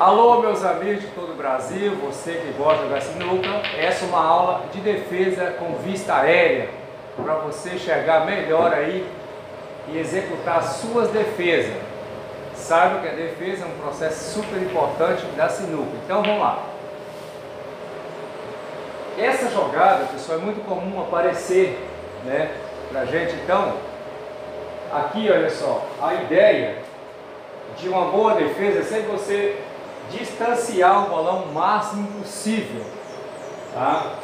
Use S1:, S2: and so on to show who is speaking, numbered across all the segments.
S1: Alô, meus amigos de todo o Brasil, você que gosta de jogar sinuca, essa é uma aula de defesa com vista aérea, para você chegar melhor aí e executar suas defesas. Saiba que a defesa é um processo super importante da sinuca. Então vamos lá. Essa jogada, pessoal, é muito comum aparecer, né, pra gente. Então, aqui, olha só, a ideia de uma boa defesa é sempre você distanciar o bolão o máximo possível. Tá?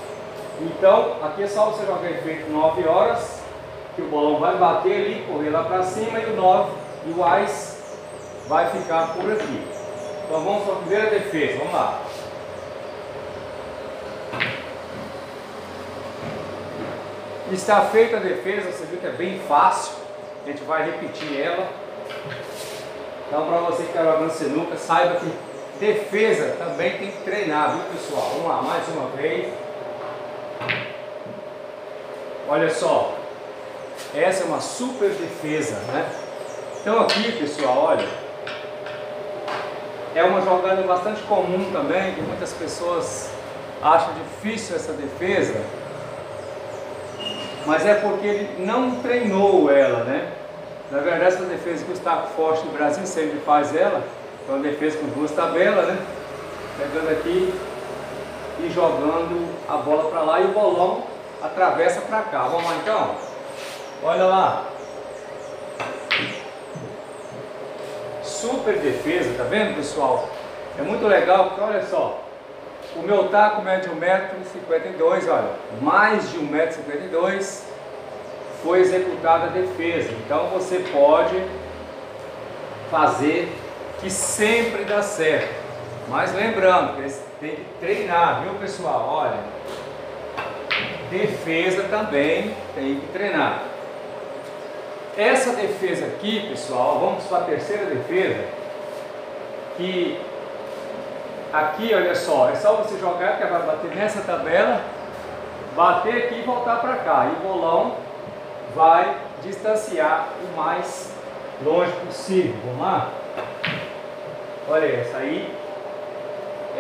S1: Então, aqui é só você jogar efeito 9 horas, que o bolão vai bater ali, correr lá para cima e o 9 e o AIS vai ficar por aqui. Então vamos para a primeira defesa, vamos lá. Está feita a defesa, você viu que é bem fácil, a gente vai repetir ela. Então para você que está jogando sinuca, saiba que Defesa também tem que treinar, viu pessoal? Vamos lá, mais uma vez. Olha só, essa é uma super defesa, né? Então aqui, pessoal, olha, é uma jogada bastante comum também, que muitas pessoas acham difícil essa defesa, mas é porque ele não treinou ela, né? Na verdade, essa defesa que o Staco Forte do Brasil sempre faz ela, então defesa com duas tabelas, né? Pegando aqui e jogando a bola para lá e o bolão atravessa para cá. Vamos lá então? Olha lá. Super defesa, tá vendo pessoal? É muito legal porque olha só. O meu taco mede 1,52m, olha, mais de 1,52m foi executada a defesa. Então você pode fazer que sempre dá certo. Mas lembrando que tem que treinar, viu pessoal? Olha, defesa também tem que treinar. Essa defesa aqui, pessoal, vamos para a terceira defesa, que aqui, olha só, é só você jogar que vai bater nessa tabela, bater aqui e voltar para cá. E o bolão vai distanciar o mais longe possível. Vamos lá? Olha essa aí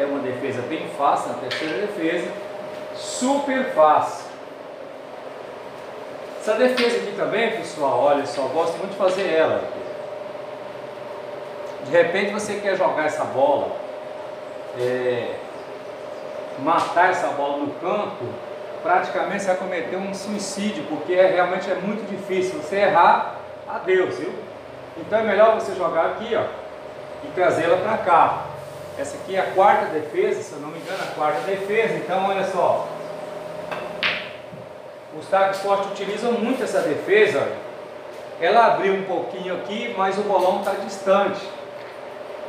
S1: é uma defesa bem fácil, a terceira defesa, super fácil. Essa defesa aqui também, pessoal, olha só, gosto muito de fazer ela. De repente você quer jogar essa bola, é, matar essa bola no campo, praticamente você vai cometer um suicídio, porque é, realmente é muito difícil. Você errar, adeus, viu? Então é melhor você jogar aqui, ó e trazê-la para cá. Essa aqui é a quarta defesa, se eu não me engano, a quarta defesa. Então, olha só. Os tacos fortes utilizam muito essa defesa. Ela abriu um pouquinho aqui, mas o bolão está distante.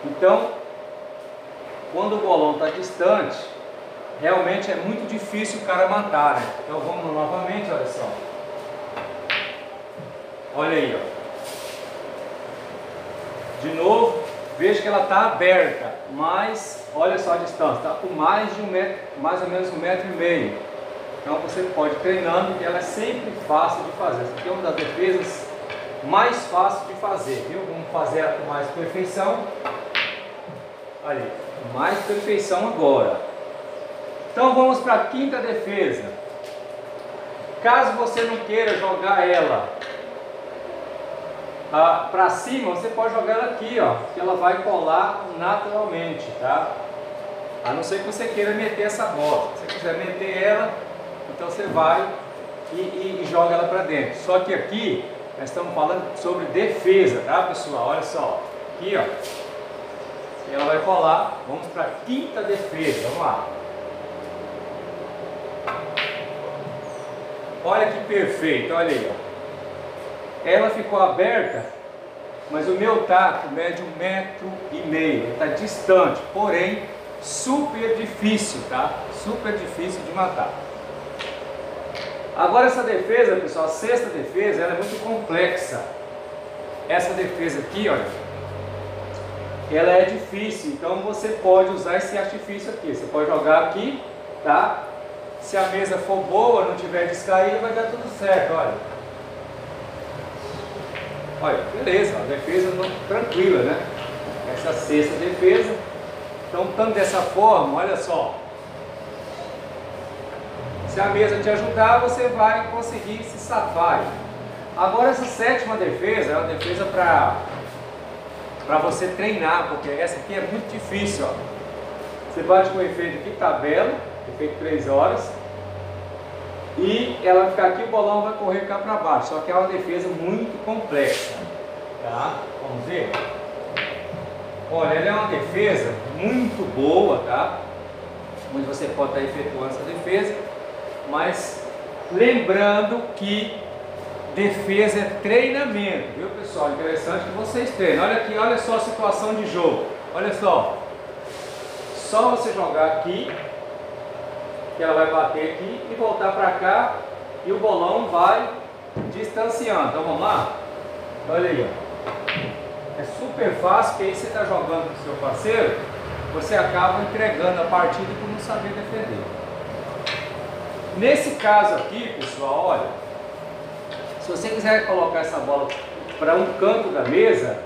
S1: Então, quando o bolão está distante, realmente é muito difícil o cara matar. Né? Então vamos novamente, olha só. Olha aí, ó. De novo, Veja que ela está aberta, mas olha só a distância, está com mais de um metro, mais ou menos um metro e meio. Então você pode treinando que ela é sempre fácil de fazer. Essa aqui é uma das defesas mais fáceis de fazer, viu? Vamos fazer ela com mais perfeição. Ali, mais perfeição agora. Então vamos para a quinta defesa. Caso você não queira jogar ela ah, para cima, você pode jogar ela aqui, ó, que ela vai colar naturalmente, tá? A não ser que você queira meter essa bola. Se você quiser meter ela, então você vai e, e, e joga ela para dentro. Só que aqui, nós estamos falando sobre defesa, tá pessoal? Olha só, aqui ó, ela vai colar, vamos para a quinta defesa, vamos lá. Olha que perfeito, olha aí ó ela ficou aberta, mas o meu taco mede um metro e meio, está distante, porém super difícil, tá? Super difícil de matar. Agora essa defesa, pessoal, a sexta defesa, ela é muito complexa. Essa defesa aqui, olha, ela é difícil, então você pode usar esse artifício aqui. Você pode jogar aqui, tá? Se a mesa for boa, não tiver descaído, vai dar tudo certo, olha. Olha, beleza, a defesa não, tranquila, né? Essa sexta defesa. Então, estando dessa forma, olha só. Se a mesa te ajudar, você vai conseguir se safar. Agora, essa sétima defesa é uma defesa para para você treinar, porque essa aqui é muito difícil. Ó. Você bate com o efeito aqui, tabela, efeito 3 horas, e ela ficar aqui, o bolão vai correr cá para baixo. Só que é uma defesa muito complexa. Tá? Vamos ver? Olha, ela é uma defesa muito boa, tá? Onde você pode estar efetuando essa defesa, mas lembrando que defesa é treinamento, viu pessoal? Interessante que vocês treinem. Olha aqui, olha só a situação de jogo. Olha só. Só você jogar aqui, que ela vai bater aqui e voltar para cá e o bolão vai distanciando. Então vamos lá? Olha aí, ó. É super fácil, que aí você está jogando com o seu parceiro, você acaba entregando a partida por não saber defender. Nesse caso aqui, pessoal, olha, se você quiser colocar essa bola para um canto da mesa,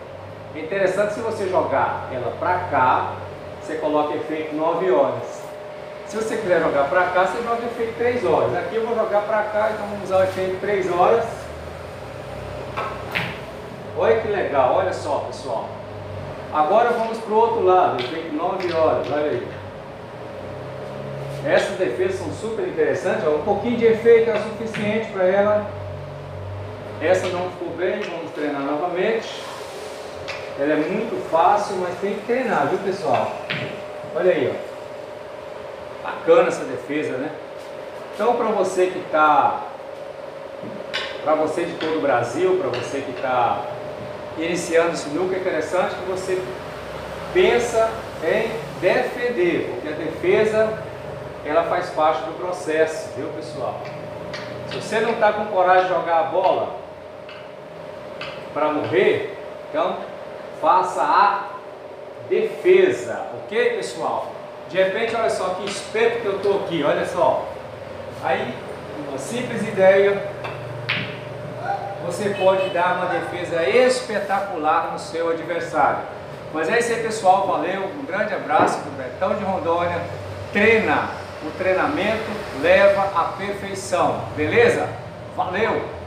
S1: é interessante se você jogar ela para cá, você coloca efeito 9 horas. Se você quiser jogar para cá, você joga efeito 3 horas. Aqui eu vou jogar para cá, então vamos usar o efeito 3 horas. Olha que legal, olha só pessoal. Agora vamos para o outro lado, efeito 9 horas, olha aí. Essas defesas são super interessantes, um pouquinho de efeito é suficiente para ela. Essa não ficou bem, vamos treinar novamente. Ela é muito fácil, mas tem que treinar, viu pessoal? Olha aí, ó. Bacana essa defesa, né? Então para você que está, para você de todo o Brasil, para você que está iniciando núcleo, é interessante que você pensa em defender, porque a defesa ela faz parte do processo, viu pessoal? Se você não está com coragem de jogar a bola para morrer, então faça a defesa, ok pessoal? De repente, olha só que espeto que eu estou aqui, olha só. Aí, uma simples ideia você pode dar uma defesa espetacular no seu adversário. Mas é isso aí, pessoal. Valeu, um grande abraço do Betão de Rondônia. Treina. O treinamento leva à perfeição. Beleza? Valeu!